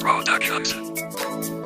Productions.